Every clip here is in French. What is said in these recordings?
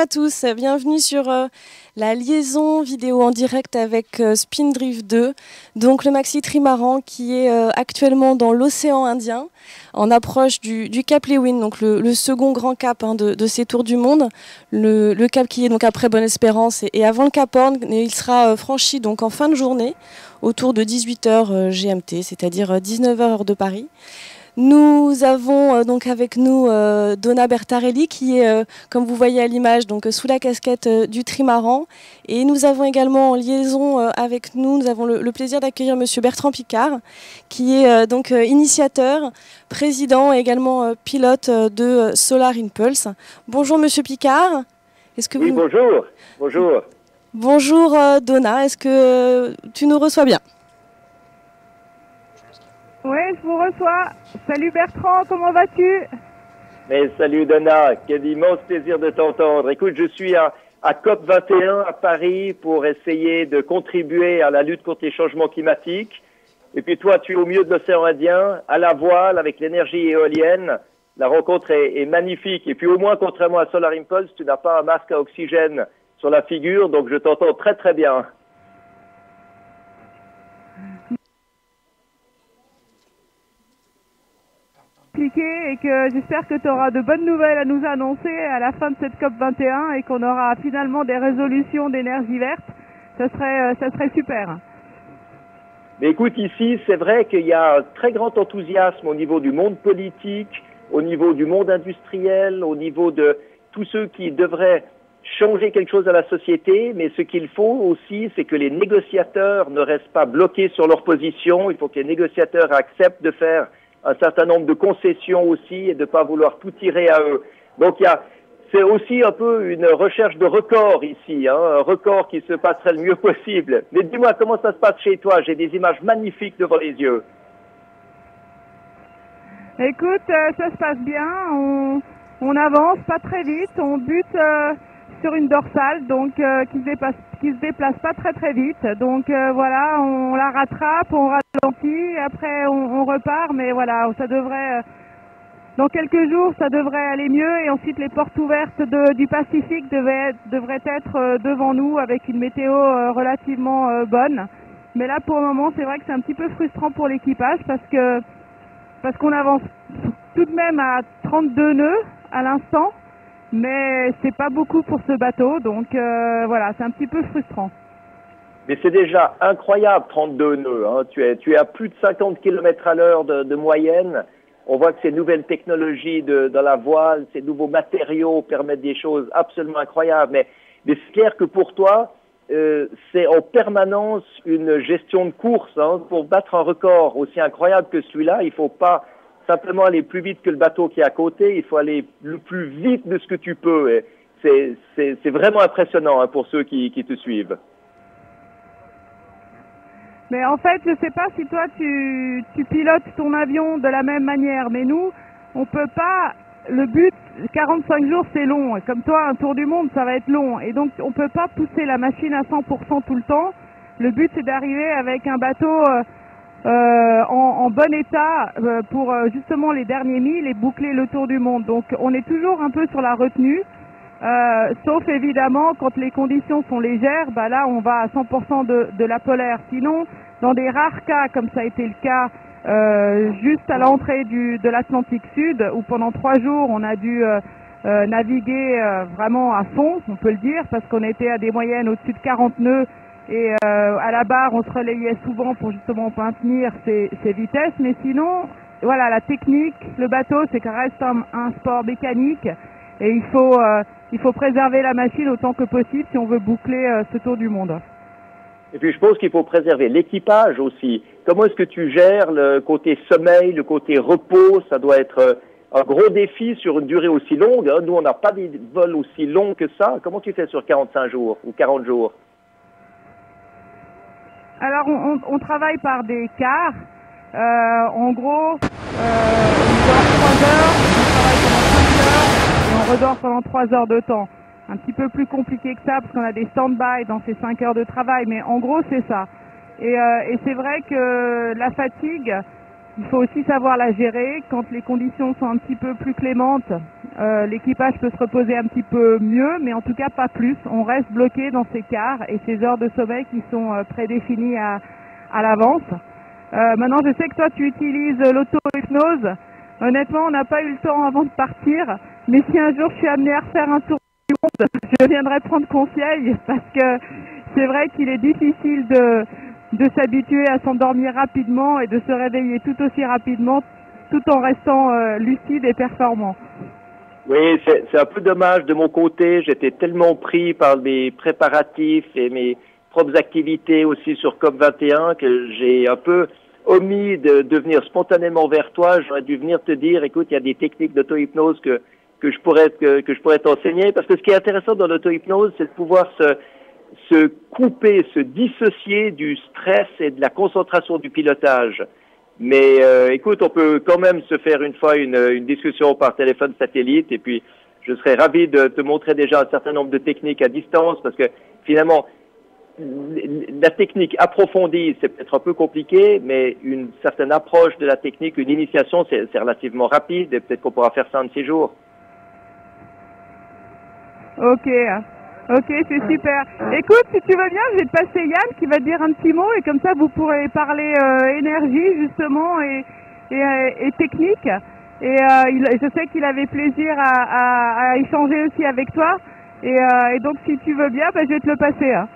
À tous. Bienvenue sur euh, la liaison vidéo en direct avec euh, Spindrift 2, donc le maxi trimaran qui est euh, actuellement dans l'océan Indien, en approche du, Cap Lewin, donc le, second grand cap hein, de, ces tours du monde. Le, cap qui est donc après Bonne Espérance et, avant le Cap Horn, il sera franchi donc en fin de journée autour de 18h GMT, c'est-à-dire 19h heure de Paris. Nous avons euh, donc avec nous euh, Donna Bertarelli qui est, euh, comme vous voyez à l'image, donc sous la casquette du trimaran. Et nous avons également en liaison avec nous, nous avons le, plaisir d'accueillir Monsieur Bertrand Picard, qui est donc initiateur, président et également pilote de Solar Impulse. Bonjour Monsieur Picard. Est-ce que oui, bonjour. Bonjour. Bonjour Donna. Est-ce que tu nous reçois bien? Oui, je vous reçois. Salut Bertrand, comment vas-tu? Mais salut Donna, quel immense plaisir de t'entendre. Écoute, je suis à, à COP21 à Paris pour essayer de contribuer à la lutte contre les changements climatiques. Et puis toi, tu es au milieu de l'océan Indien, à la voile, avec l'énergie éolienne. La rencontre est, magnifique. Et puis au moins, contrairement à Solar Impulse, tu n'as pas un masque à oxygène sur la figure, donc je t'entends très très bien. Et que j'espère que tu auras de bonnes nouvelles à nous annoncer à la fin de cette COP 21 et qu'on aura finalement des résolutions d'énergie verte. Ça serait, euh, ça serait super. Mais écoute, ici, c'est vrai qu'il y a un très grand enthousiasme au niveau du monde politique, au niveau du monde industriel, au niveau de tous ceux qui devraient changer quelque chose à la société, mais ce qu'il faut aussi, c'est que les négociateurs ne restent pas bloqués sur leur position. Il faut que les négociateurs acceptent de faire un certain nombre de concessions aussi et de ne pas vouloir tout tirer à eux. Donc il y a, c'est aussi un peu une recherche de record ici, hein, un record qui se passerait le mieux possible. Mais dis-moi, comment ça se passe chez toi? J'ai des images magnifiques devant les yeux. Écoute, euh, ça se passe bien, on, on, avance pas très vite, on bute euh, sur une dorsale donc euh, qui se se déplace pas très très vite. Donc euh, voilà, on la rattrape, on ralentit, après on, repart, mais voilà, ça devrait euh, dans quelques jours, ça devrait aller mieux et ensuite les portes ouvertes du Pacifique devraient être devant nous avec une météo relativement bonne. Mais là, pour le moment, c'est vrai que c'est un petit peu frustrant pour l'équipage parce que parce qu'on avance tout de même à 32 nœuds à l'instant mais c'est pas beaucoup pour ce bateau, donc euh, voilà, c'est un petit peu frustrant. Mais c'est déjà incroyable, 32 nœuds. Hein. Tu, es, tu es à plus de 50 km à l'heure de, de, moyenne. On voit que ces nouvelles technologies de, dans la voile, ces nouveaux matériaux permettent des choses absolument incroyables. Mais, mais c'est clair que pour toi, euh, c'est en permanence une gestion de course. Hein. Pour battre un record aussi incroyable que celui-là, il faut pas simplement aller plus vite que le bateau qui est à côté, il faut aller le plus vite de ce que tu peux. C'est vraiment impressionnant hein, pour ceux qui, te suivent. Mais en fait, je ne sais pas si toi tu, pilotes ton avion de la même manière, mais nous, on peut pas. Le but, 45 jours, c'est long. Comme toi, un tour du monde, ça va être long. Et donc, on peut pas pousser la machine à 100% tout le temps. Le but, c'est d'arriver avec un bateau euh, en, bon état euh, pour euh, justement les derniers milles et boucler le tour du monde. Donc on est toujours un peu sur la retenue, sauf évidemment quand les conditions sont légères, bah là on va à 100% de, de, la polaire. Sinon, dans des rares cas comme ça a été le cas juste à l'entrée de l'Atlantique Sud, où pendant trois jours on a dû naviguer vraiment à fond, on peut le dire, parce qu'on était à des moyennes au-dessus de 40 nœuds et euh, à la barre, on se relayait souvent pour justement maintenir ses, vitesses. Mais sinon, voilà, la technique, le bateau, c'est qu'un reste un, sport mécanique et il faut, euh, il faut préserver la machine autant que possible si on veut boucler euh, ce tour du monde. Et puis je pense qu'il faut préserver l'équipage aussi. Comment est-ce que tu gères le côté sommeil, le côté repos? Ça doit être un gros défi sur une durée aussi longue. Hein. Nous, on n'a pas des vols aussi longs que ça. Comment tu fais sur 45 jours ou 40 jours? Alors, on, travaille par des quarts. Euh, en gros, euh, on dort 3 heures, on travaille pendant 5 heures et on redort pendant 3 heures de temps. Un petit peu plus compliqué que ça parce qu'on a des stand-by dans ces 5 heures de travail, mais en gros, c'est ça. Euh, et c'est vrai que la fatigue, il faut aussi savoir la gérer quand les conditions sont un petit peu plus clémentes. Euh, l'équipage peut se reposer un petit peu mieux, mais en tout cas pas plus. On reste bloqué dans ces quarts et ces heures de sommeil qui sont euh, prédéfinies à, à l'avance. Euh, maintenant, je sais que toi, tu utilises l'auto-hypnose. Honnêtement, on n'a pas eu le temps avant de partir, mais si un jour je suis amené à refaire un tour du monde, je viendrai prendre conseil parce que c'est vrai qu'il est difficile de, de s'habituer à s'endormir rapidement et de se réveiller tout aussi rapidement tout en restant euh, lucide et performant. Oui, c'est un peu dommage de mon côté. J'étais tellement pris par mes préparatifs et mes propres activités aussi sur COP21 que j'ai un peu omis de, de venir spontanément vers toi. J'aurais dû venir te dire, écoute, il y a des techniques d'auto-hypnose que, que je pourrais que, que je pourrais t'enseigner. Parce que ce qui est intéressant dans l'auto-hypnose, c'est de pouvoir se, se couper, se dissocier du stress et de la concentration du pilotage. Mais euh, écoute, on peut quand même se faire une fois une, une, discussion par téléphone satellite et puis je serais ravi de te montrer déjà un certain nombre de techniques à distance parce que finalement, la technique approfondie, c'est peut-être un peu compliqué, mais une certaine approche de la technique, une initiation, c'est relativement rapide et peut-être qu'on pourra faire ça en six jours. Ok. Ok, c'est super. Écoute, si tu veux bien, je vais te passer Yann qui va te dire un petit mot et comme ça vous pourrez parler euh, énergie justement et, et, euh, et technique. Et euh, il, je sais qu'il avait plaisir à, à, à, échanger aussi avec toi. Et, euh, et, donc si tu veux bien, bah, je vais te le passer. Hein.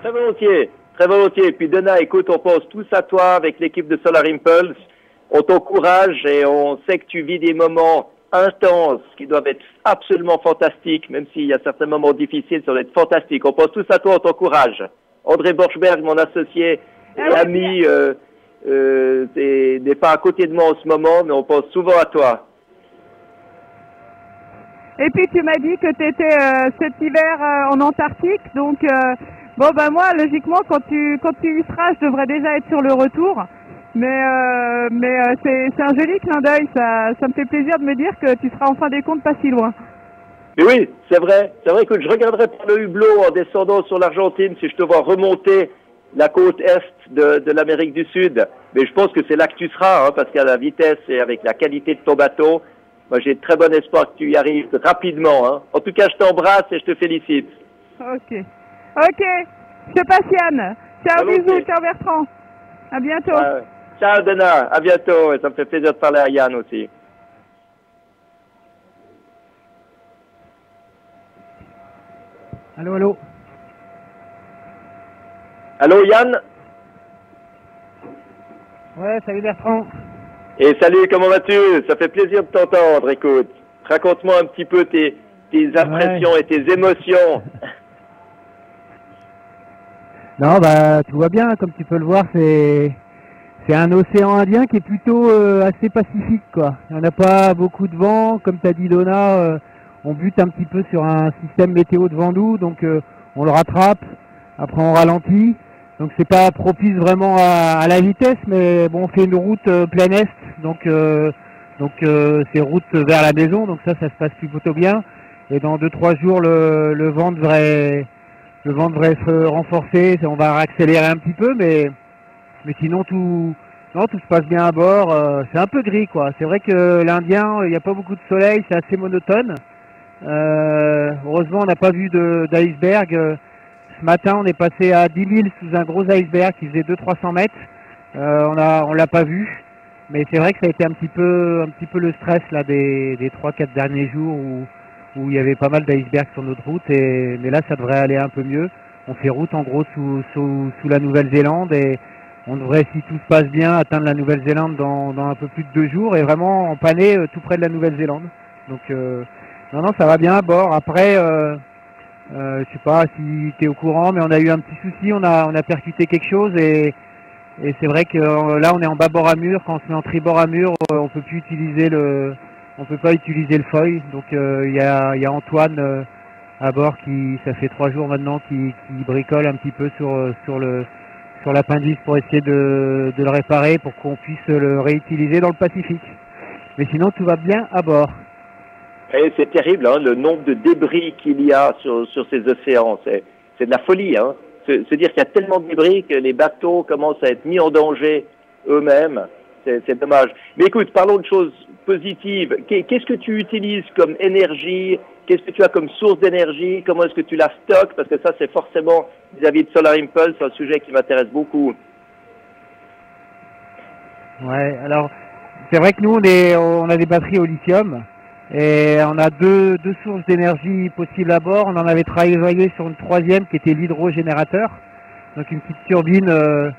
Très volontiers, très volontiers. Et puis Donna, écoute, on pense tous à toi avec l'équipe de Solar Impulse. On t'encourage et on sait que tu vis des moments intenses qui doivent être absolument fantastiques, même s'il y a certains moments difficiles, ça doit être fantastique. On pense tous à toi, on t'encourage. André Borchberg, mon associé et ah ami, euh, euh, n'est pas à côté de moi en ce moment, mais on pense souvent à toi. Et puis tu m'as dit que tu étais euh, cet hiver euh, en Antarctique, donc euh, bon ben moi logiquement quand tu quand tu y seras, je devrais déjà être sur le retour. Mais, euh, mais euh, c'est un joli clin d'œil, ça, ça me fait plaisir de me dire que tu seras en fin des comptes pas si loin. Mais oui, c'est vrai, c'est vrai que je regarderai par le hublot en descendant sur l'Argentine si je te vois remonter la côte est de, de l'Amérique du Sud. Mais je pense que c'est là que tu seras, hein, parce qu'à la vitesse et avec la qualité de ton bateau, moi j'ai très bon espoir que tu y arrives rapidement. Hein. En tout cas, je t'embrasse et je te félicite. Ok. Ok. Je passe Yann. Ciao, bisous, ciao Bertrand. À bientôt. Ouais. Ciao Dana, à bientôt et ça me fait plaisir de parler à Yann aussi. Allô, allô? Allô Yann? Ouais, salut Bertrand. Et salut, comment vas-tu? Ça fait plaisir de t'entendre, écoute. Raconte-moi un petit peu tes, tes impressions ouais. et tes émotions. non, bah, tout va bien, comme tu peux le voir, c'est c'est un océan Indien qui est plutôt euh, assez pacifique quoi. Il n'y en a pas beaucoup de vent, comme t'as dit Donna, euh, on bute un petit peu sur un système météo de vent doux, donc euh, on le rattrape, après on ralentit. Donc c'est pas propice vraiment à, la vitesse, mais bon on fait une route plein est, donc donc c'est route vers la maison, donc ça ça se passe plutôt bien. Et dans deux trois jours le, le vent devrait le vent devrait se renforcer, on va accélérer un petit peu, mais mais sinon tout non tout se passe bien à bord euh, c'est un peu gris quoi. C'est vrai que l'Indien il n'y a pas beaucoup de soleil c'est assez monotone. Euh, heureusement on n'a pas vu d'iceberg. Ce matin on est passé à 10 000 sous un gros iceberg qui faisait 200-300 mètres. Euh, on a on l'a pas vu. Mais c'est vrai que ça a été un petit peu un petit peu le stress là des des trois quatre derniers jours où où il y avait pas mal d'icebergs sur notre route. Et mais là ça devrait aller un peu mieux. On fait route en gros sous sous, sous la Nouvelle-Zélande on devrait, si tout se passe bien, atteindre la Nouvelle-Zélande dans, un peu plus de deux jours et vraiment empanner euh, tout près de la Nouvelle-Zélande. Donc, euh, non, non, ça va bien à bord. Après, euh, euh, je sais pas si tu es au courant, mais on a eu un petit souci. On a, percuté quelque chose et, c'est vrai que euh, là, on est en bâbord à mur. Quand on se met en tribord à mur, on peut plus utiliser le, on peut pas utiliser le feuille. Donc, il y a, Antoine à bord qui, ça fait trois jours maintenant, qui, bricole un petit peu sur le sur l'appendice pour essayer de, le réparer pour qu'on puisse le réutiliser dans le Pacifique. Mais sinon, tout va bien à bord. C'est terrible, hein, le nombre de débris qu'il y a sur, ces océans. C'est de la folie. Hein. Se dire qu'il y a tellement de débris que les bateaux commencent à être mis en danger eux-mêmes. C'est dommage. Mais écoute, parlons de choses positives. Qu'est-ce que tu utilises comme énergie? Qu'est-ce que tu as comme source d'énergie? Comment est-ce que tu la stockes? Parce que ça, c'est forcément vis-à-vis de Solar Impulse un sujet qui m'intéresse beaucoup. Ouais, alors c'est vrai que nous, on, a des batteries au lithium et on a deux, deux sources d'énergie possibles à bord. On en avait travaillé sur une troisième qui était l'hydrogénérateur, donc une petite turbine euh,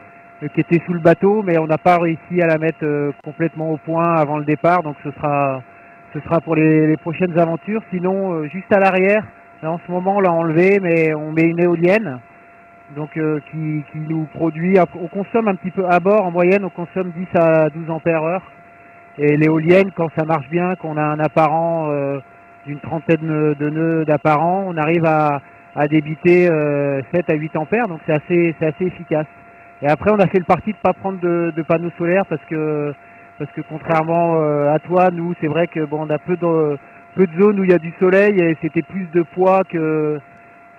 qui était sous le bateau, mais on n'a pas réussi à la mettre euh, complètement au point avant le départ, donc ce sera ce sera pour les, prochaines aventures. Sinon, euh, juste à l'arrière, en ce moment, on l'a enlevé, mais on met une éolienne, donc euh, qui, qui, nous produit. On consomme un petit peu à bord, en moyenne, on consomme 10 à 12 ampères heure. Et l'éolienne, quand ça marche bien, qu'on a un apparent euh, d'une trentaine de nœuds d'apparent, on arrive à, à débiter 7 à 8 ampères, donc c'est assez, c'est assez efficace. Et après, on a fait le parti de pas prendre de, de panneaux solaires parce que parce que contrairement euh, à toi, nous, c'est vrai que bon, on a peu de peu de zones où il y a du soleil et c'était plus de poids que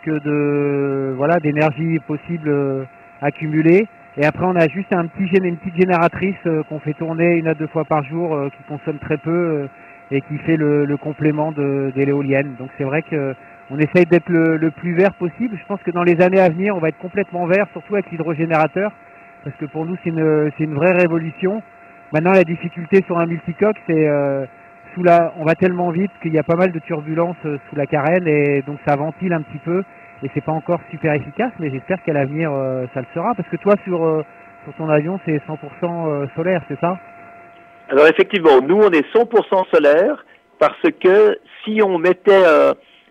que de voilà d'énergie possible euh, accumulée. Et après, on a juste un petit une petite génératrice euh, qu'on fait tourner une à deux fois par jour, qui consomme très peu et qui fait le, le complément de, de l'éolienne. Donc c'est vrai que on essaye d'être le, plus vert possible. Je pense que dans les années à venir, on va être complètement vert, surtout avec l'hydrogénérateur, parce que pour nous, c'est une, une vraie révolution. Maintenant, la difficulté sur un multicoque, c'est euh, sous la, on va tellement vite qu'il y a pas mal de turbulences euh, sous la carène et donc ça ventile un petit peu et c'est pas encore super efficace, mais j'espère qu'à l'avenir euh, ça le sera parce que toi sur sur ton avion c'est 100% solaire, c'est ça? Alors effectivement, nous on est 100% solaire parce que si on mettait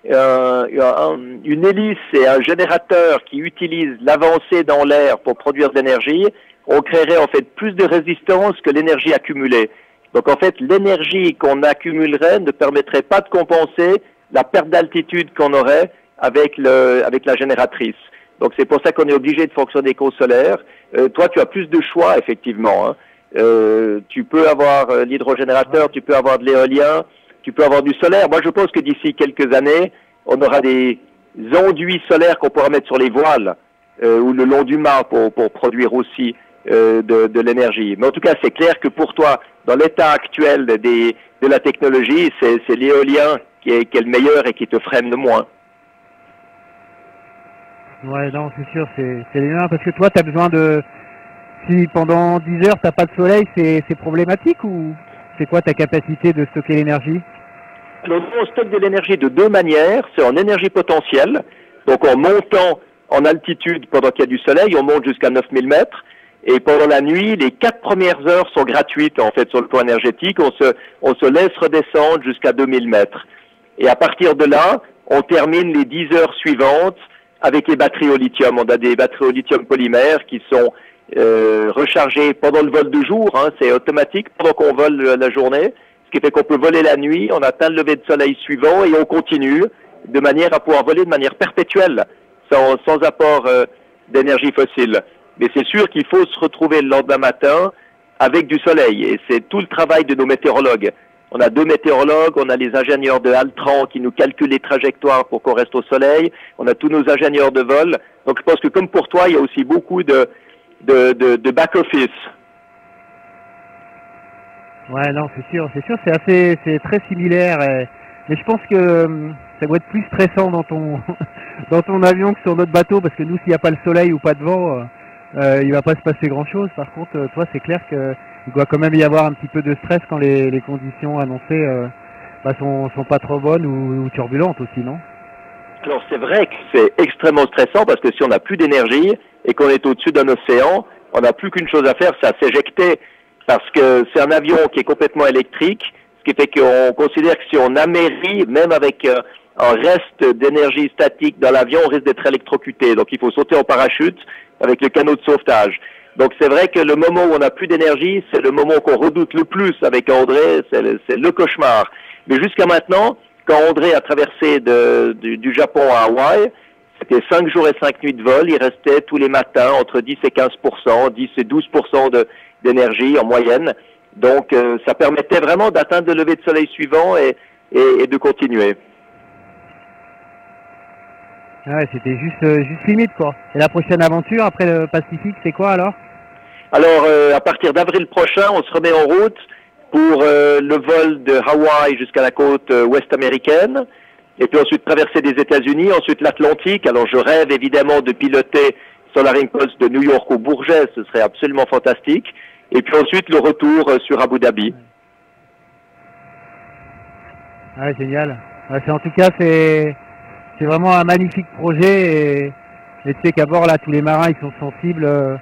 une hélice et un générateur qui utilise l'avancée dans l'air pour produire de l'énergie, on créerait en fait plus de résistance que l'énergie accumulée. Donc en fait, l'énergie qu'on accumulerait ne permettrait pas de compenser la perte d'altitude qu'on aurait avec, le, avec la génératrice. Donc c'est pour ça qu'on est obligé de fonctionner qu'au solaire. Euh, toi, tu as plus de choix, effectivement. Hein. Euh, tu peux avoir euh, l'hydrogénérateur, tu peux avoir de l'éolien, tu peux avoir du solaire. Moi, je pense que d'ici quelques années, on aura des enduits solaires qu'on pourra mettre sur les voiles ou le long du mât pour, produire aussi euh, de, l'énergie. Mais en tout cas, c'est clair que pour toi, dans l'état actuel de la technologie, c'est l'éolien qui est, le meilleur et qui te freine le moins. Ouais, non, c'est sûr, c'est l'éolien parce que toi, tu as besoin de... Si pendant 10 heures, tu pas de soleil, c'est problématique ou c'est quoi ta capacité de stocker l'énergie Alors, on stocke de l'énergie de deux manières. C'est en énergie potentielle, donc en montant en altitude pendant qu'il y a du soleil, on monte jusqu'à 9000 mètres. Et pendant la nuit, les quatre premières heures sont gratuites en fait sur le plan énergétique. On se, on se laisse redescendre jusqu'à 2000 mètres. Et à partir de là, on termine les 10 heures suivantes avec les batteries au lithium. On a des batteries au lithium polymère qui sont euh, rechargées pendant le vol de jour. Hein, c'est automatique pendant qu'on vole la journée, ce qui fait qu'on peut voler la nuit. On atteint le lever de soleil suivant et on continue de manière à pouvoir voler de manière perpétuelle, sans, sans apport euh, d'énergie fossile. Mais c'est sûr qu'il faut se retrouver le lendemain matin avec du soleil. Et c'est tout le travail de nos météorologues. On a deux météorologues, on a les ingénieurs de Altran qui nous calculent les trajectoires pour qu'on reste au soleil. On a tous nos ingénieurs de vol. Donc je pense que comme pour toi, il y a aussi beaucoup de, de, de, back-office. Ouais, non, c'est sûr, c'est sûr, c'est assez, c'est très similaire. Mais je pense que hum, ça doit être plus stressant dans ton, dans ton avion que sur notre bateau, parce que nous, s'il n'y a pas le soleil ou pas de vent, euh, euh, il va pas se passer grand chose. Par contre, euh, toi, c'est clair qu'il doit quand même y avoir un petit peu de stress quand les, les conditions annoncées euh, bah, sont, sont pas trop bonnes ou, ou turbulentes aussi, non? Alors c'est vrai que c'est extrêmement stressant parce que si on n'a plus d'énergie et qu'on est au-dessus d'un océan, on n'a plus qu'une chose à faire, c'est à s'éjecter parce que c'est un avion qui est complètement électrique, ce qui fait qu'on considère que si on amérit, même avec euh, un reste d'énergie statique dans l'avion, on risque d'être électrocuté. Donc il faut sauter en parachute avec le canot de sauvetage. Donc c'est vrai que le moment où on n'a plus d'énergie, c'est le moment qu'on redoute le plus avec André, c'est le, cauchemar. Mais jusqu'à maintenant, quand André a traversé du, Japon à Hawaï, c'était 5 jours et 5 nuits de vol, il restait tous les matins entre 10 et 15% 10 et 12% d'énergie en moyenne. Donc euh, ça permettait vraiment d'atteindre le lever de soleil suivant et, et de continuer. Ouais, c'était juste, euh, juste limite quoi. Et la prochaine aventure après le Pacifique, c'est quoi alors? Alors, à partir d'avril prochain, on se remet en route pour le vol de Hawaï jusqu'à la côte ouest américaine, et puis ensuite traverser des États-Unis, ensuite l'Atlantique. Alors, je rêve évidemment de piloter Solar Impulse de New York au Bourget, ce serait absolument fantastique. Et puis ensuite le retour sur Abu Dhabi. Ah, génial. en tout cas, c'est vraiment un magnifique projet et, tu sais qu'à bord là, tous les marins, ils sont sensibles, euh,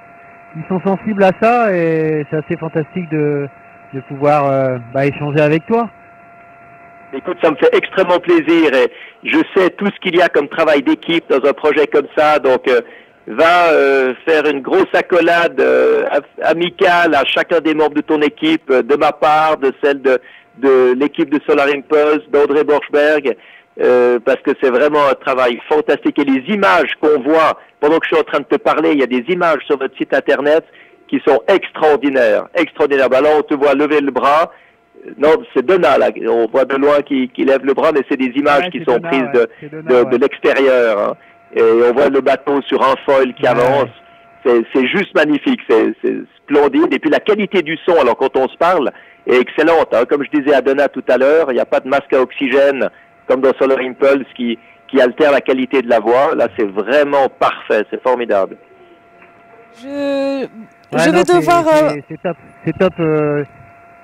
ils sont sensibles à ça et c'est assez fantastique de, de pouvoir euh, bah, échanger avec toi. Écoute, ça me fait extrêmement plaisir je sais tout ce qu'il y a comme travail d'équipe dans un projet comme ça, donc euh, va faire une grosse accolade amicale à chacun des membres de ton équipe, de ma part, de celle de, l'équipe de Solar Impulse, d'Audrey Borchberg, euh, parce que c'est vraiment un travail fantastique. Et les images qu'on voit, pendant que je suis en train de te parler, il y a des images sur votre site Internet qui sont extraordinaires, extraordinaires. Ben là, on te voit lever le bras. Non, c'est Donna, là. On voit de loin qui, qui lève le bras, mais c'est des images qui sont prises de, de, de l'extérieur. Hein. Et on voit le bateau sur un foil qui avance. C'est juste magnifique, c'est splendide. Et puis la qualité du son, alors quand on se parle, est excellente. Hein. Comme je disais à Donna tout à l'heure, il n'y a pas de masque à oxygène comme dans Solar Impulse qui, qui altère la qualité de la voix. Là, c'est vraiment parfait, c'est formidable. Je, je vais devoir... C'est top, c'est top.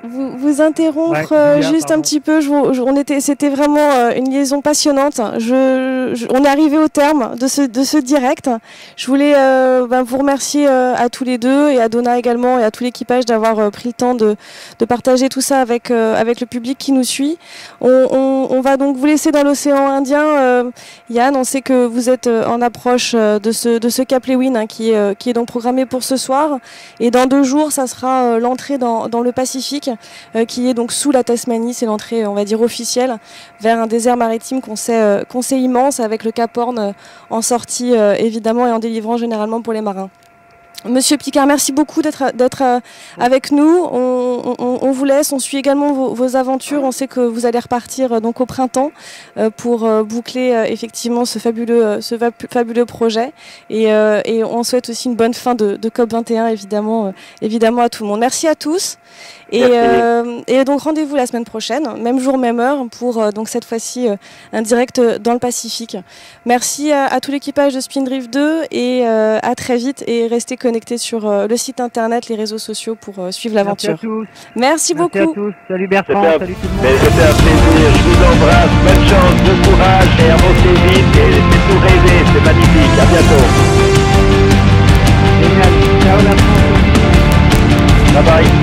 Euh, vous, vous interrompre euh, juste un petit peu. Je, on était, c'était vraiment euh, une liaison passionnante. Je, on est arrivé au terme de ce, de ce direct. Je voulais euh, ben, vous remercier à tous les deux et à Donna également et à tout l'équipage d'avoir pris le temps de, de, partager tout ça avec, avec le public qui nous suit. On, on, on va donc vous laisser dans l'océan Indien. Yann, on sait que vous êtes en approche de ce, de ce Cap Lewin hein, qui, est, qui est donc programmé pour ce soir. Et dans deux jours, ça sera l'entrée dans, dans le Pacifique. Euh, qui est donc sous la Tasmanie. C'est l'entrée, on va dire, officielle vers un désert maritime qu'on sait, euh, sait immense, avec le Cap Horn euh, en sortie évidemment et en délivrant généralement pour les marins. Monsieur Picard, merci beaucoup d'être avec nous. On, vous laisse, on suit également vos, aventures. On sait que vous allez repartir donc au printemps pour boucler effectivement ce fabuleux, projet. Et, on souhaite aussi une bonne fin de, COP 21 évidemment, évidemment à tout le monde. Merci à tous. Euh, et, donc rendez-vous la semaine prochaine, même jour, même heure, pour euh, donc cette fois-ci euh, un direct dans le Pacifique. Merci à, tout l'équipage de Spindrift 2 et à très vite et restez connectés sur le site internet, les réseaux sociaux pour suivre l'aventure. Merci, beaucoup. Merci à tous. Salut Bertrand. Salut tout le monde. Un plaisir. Je vous embrasse. Bonne chance, bon courage et avancez vite et laissez rêver. C'est magnifique. À bientôt. Bye bye.